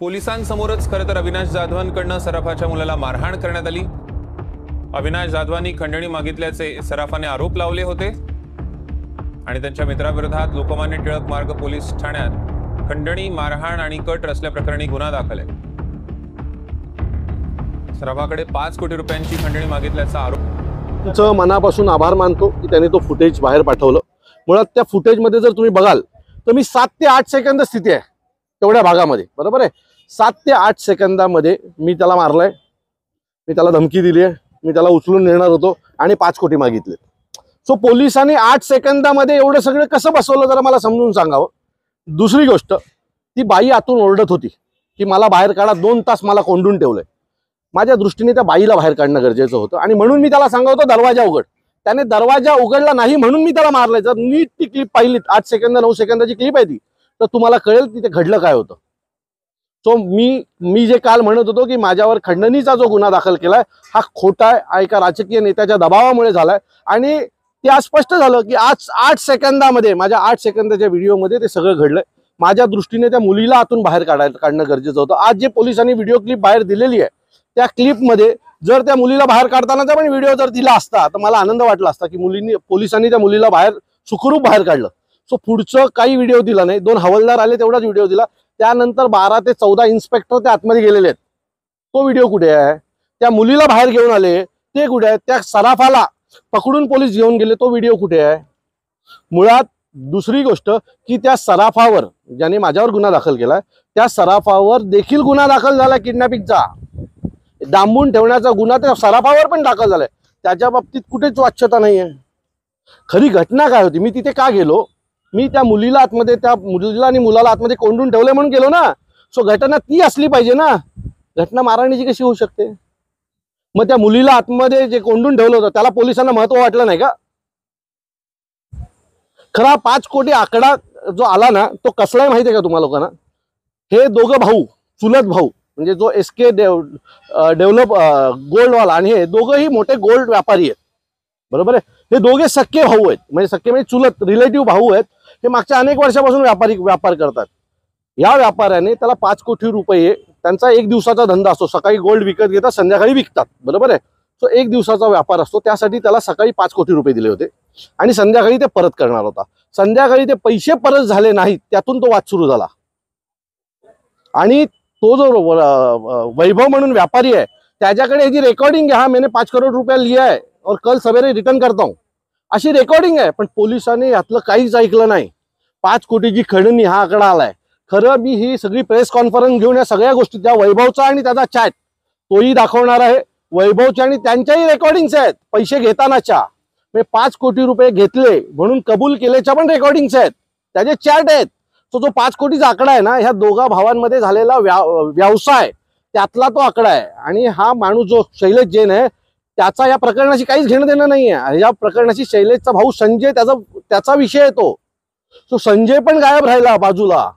पोलिसांसमोरच खरं तर अविनाश जाधवांकडनं सराफाच्या मुलाला मारहाण करण्यात आली. अविनाश जाधवांनी खंडणी मागितल्याचे सराफाने आरोप लावले होते. आणि त्यांच्या मित्राविरोधात लोकमान्य टिळक मार्ग पोलीस ठाण्यात खंडणी मारहाण आणि कट रचल्याप्रकरणी गुन्हा दाखल आहे. सराफाकडे पाच कोटी रुपयांची खंडणी मागितल्याचा आरोप. तुमचं मनापासून आभार मानतो की त्याने तो फुटेज बाहेर पाठवलं. मुळात त्या फुटेजमध्ये जर तुम्ही बघाल तर मी सात ते आठ सेकंद स्थिती आहे तेवढ्या भागामध्ये. बरोबर आहे? सात ते आठ सेकंदामध्ये मी त्याला मारलंय. मी त्याला धमकी दिली आहे. मी त्याला उचलून नेणार होतो आणि पाच कोटी मागितले. सो पोलिसांनी आठ सेकंदामध्ये एवढं सगळं कसं बसवलं जरा मला समजून सांगावं. दुसरी गोष्ट ती बाई आतून ओरडत होती की मला बाहेर काढा दोन तास मला कोंडून ठेवलंय. माझ्या दृष्टीने त्या बाईला बाहेर काढणं गरजेचं होतं. आणि म्हणून मी त्याला सांगत होतो दरवाजा उघड. त्याने दरवाजा उघडला नाही म्हणून मी त्याला मारलाय. जर नीट ती क्लिप पाहिली आठ सेकंद नऊ सेकंदाची क्लिप आहे ती तर तुम्हाला कळेल तिथे घडलं काय होतं. सो मी मी जे काल म्हणत होतो की माझ्यावर खंडणीचा जो गुन्हा दाखल केलाय हा खोटा आहे एका राजकीय नेत्याच्या दबावामुळे झालाय. आणि ते आज स्पष्ट झालं की आज आठ सेकंदामध्ये माझ्या आठ सेकंदाच्या व्हिडिओमध्ये ते सगळं घडलंय. माझ्या दृष्टीने त्या मुलीला आतून बाहेर काढायला काढणं गरजेचं होतं. आज जे पोलिसांनी व्हिडिओ क्लिप बाहेर दिलेली आहे त्या क्लिपमध्ये जर त्या मुलीला बाहेर काढतानाचा पण व्हिडिओ जर दिला असता तर मला आनंद वाटला असता की मुलींनी पोलिसांनी त्या मुलीला बाहेर सुखरूप बाहेर काढलं. सो पुढचं काही व्हिडिओ दिला नाही. दोन हवालदार आले तेवढाच व्हिडिओ दिला. त्यानंतर बारा ते चौदा इन्स्पेक्टर त्या आतमध्ये गेलेले आहेत. तो व्हिडिओ कुठे आहे? त्या मुलीला बाहेर घेऊन आले. ते कुठे आहे त्या सराफाला पकडून पोलीस घेऊन गेले. तो व्हिडिओ कुठे आहे? मुळात दुसरी गोष्ट की त्या सराफावर ज्याने माझ्यावर गुन्हा दाखल केलाय त्या सराफावर देखील गुन्हा दाखल झाला किडनॅपिंगचा. डांबून ठेवण्याचा गुन्हा त्या सराफावर पण दाखल झालाय. त्याच्या बाबतीत कुठेच वाच्यता नाहीये. खरी घटना काय होती? मी तिथे का गेलो? मी त्या मुलीला आतमध्ये त्या मुलीला आणि मुलाला आतमध्ये कोंडून ठेवलंय म्हणून गेलो ना सो घटना ती असली पाहिजे ना. घटना मारण्याची कशी होऊ शकते? मग त्या मुलीला आतमध्ये जे कोंडून ठेवलं होतं त्याला पोलिसांना महत्त्व वाटलं नाही का? खरा पाच कोटी आकडा जो आला ना तो कसला आहे माहिती आहे का तुम्हाला लोकांना? हे दोघं भाऊ चुलत भाऊ म्हणजे जो एस के डेव डेव्हलप गोल्डवाला आणि हे दोघंही मोठे गोल्ड व्यापारी आहेत. बरोबर आहे? हे दोघे सख्खे भाऊ आहेत. म्हणजे सख्खे म्हणजे चुलत रिलेटिव्ह भाऊ आहेत. हे मागच्या अनेक वर्षापासून व्यापारी व्यापार करतात. या व्यापाऱ्याने त्याला पाच कोटी रुपये त्यांचा एक दिवसाचा धंदा असतो. सकाळी गोल्ड विकत घेतात संध्याकाळी विकतात. बरोबर आहे? सो एक दिवसाचा व्यापार असतो. त्यासाठी त्याला सकाळी पाच कोटी रुपये दिले होते. आणि संध्याकाळी ते परत करणार होता. संध्याकाळी ते पैसे परत झाले नाहीत त्यातून तो वाद सुरू झाला. आणि तो जो वैभव म्हणून व्यापारी आहे त्याच्याकडे ह्याची रेकॉर्डिंग घ्या. हा मैंने पाच करोड रुपया लिया है और कल सवेरे रिटर्न करता हूं. अशी रेकॉर्डिंग आहे पण पोलिसांनी यातलं काहीच ऐकलं नाही. पाच कोटीची खंडणी हा आकडा आलाय. खरं मी ही सगळी प्रेस कॉन्फरन्स घेऊन या सगळ्या गोष्टी त्या वैभवचा आणि त्याचा चॅट तोही दाखवणार आहे. वैभवच्या आणि त्यांच्याही रेकॉर्डिंग्स आहेत पैसे घेतानाच्या. मी पाच कोटी रुपये घेतले म्हणून कबूल केल्याच्या पण रेकॉर्डिंग्स आहेत. त्याचे चॅट आहेत. तो जो पाच कोटीचा आकडा आहे ना ह्या दोघा भावांमध्ये झालेला व्या व्यवसाय त्यातला तो आकडा आहे. आणि हा माणूस जो शैलेश जैन आहे त्याचा या प्रकरणाशी काहीच घेणं देणं नाही आहे या प्रकरणाशी शैलेशचा भाऊ संजय त्याचा त्याचा विषय येतो तो. संजय पण गायब राहिला बाजूला.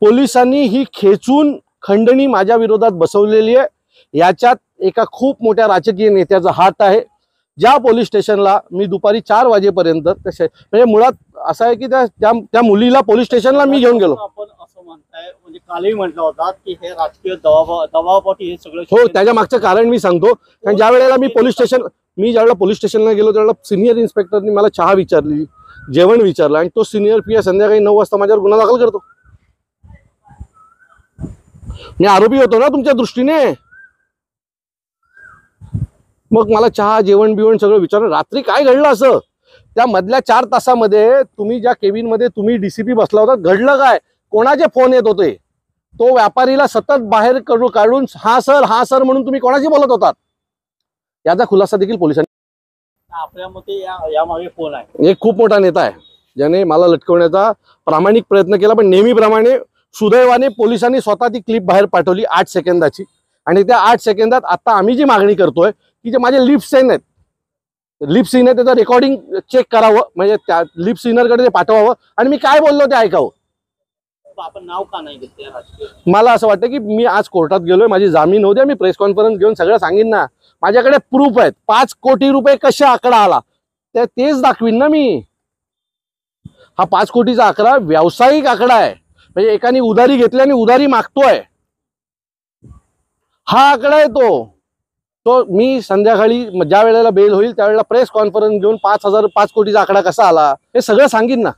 पोलिसांनी ही खेचून खंडणी माझ्या विरोधात बसवलेली आहे. याच्यात एका खूप मोठ्या राजकीय नेत्याचा हात आहे. ज्या पोलीस स्टेशनला मी दुपारी चार वाजेपर्यंत म्हणजे मुळात असं आहे की त्या त्या- मुलीला पोलीस स्टेशनला मी घेऊन गेलो. आपण म्हणताय म्हणजे कालही म्हटलं होता की हे राजकीय दबाव दबावापोटी हे सगळं हो त्याच्या मागचं कारण मी सांगतो. कारण ज्या वेळेला मी पोलीस स्टेशन मी ज्यावेळेला पोलीस स्टेशनला गेलो त्यावेळेला सिनियर इन्स्पेक्टरनी मला चहा विचारली जेवण विचारलं आणि तो सिनियर पी संध्याकाळी नऊ वाजता माझ्यावर गुन्हा दाखल करतो. मी आरोपी होतो ना तुमच्या दृष्टीने. मग मला चहा जेवण बिवण सगळं विचारलं. रात्री काय घडलं असं? त्या मधल्या चार तासामध्ये तुम्ही ज्या केबिनमध्ये तुम्ही डीसीपी बसला होता घडलं काय? कोणाचे फोन येत होते? तो व्यापारीला सतत बाहेर करू काढून हा सर हा सर म्हणून तुम्ही कोणाशी बोलत होतात? याचा खुलासा देखील पोलिसांनी आपल्या मते या यामागे कोण आहे. एक खूप मोठा नेता आहे ज्याने मला लटकवण्याचा प्रामाणिक प्रयत्न केला पण नेहमीप्रमाणे सुदैवाने पोलिसांनी स्वतः ती क्लिप बाहेर पाठवली आठ सेकंदाची. आणि त्या आठ सेकंदात आता आम्ही जी मागणी करतोय की जे माझे लिप सीन आहेत लिप सीन आहे त्याचं रेकॉर्डिंग चेक करावं म्हणजे त्या लिप सीनरकडे ते पाठवावं. आणि मी काय बोललो ते ऐकावं. आपण नाव का नाही घेत या राजकीय? मला असं वाटतं की मी आज कोर्टात गेलोय माझी जामीन होते मी प्रेस कॉन्फरन्स घेऊन सगळं सांगेन ना. माझ्याकडे प्रूफ आहेत. पाच कोटी रुपये कशा आकडा आला? ते तेच दाखवीन ना मी. हा पाच कोटीचा आकडा व्यावसायिक आकडा आहे. म्हणजे एकाने उधारी घेतली आणि उधारी मागतोय. हा आकडा आहे तो. तो मी संध्याकाळी ज्या वेळेला बेल होईल त्यावेळेला प्रेस कॉन्फरन्स घेऊन पाच हजार पाच कोटीचा आकडा कसा आला हे सगळं सांगीन ना.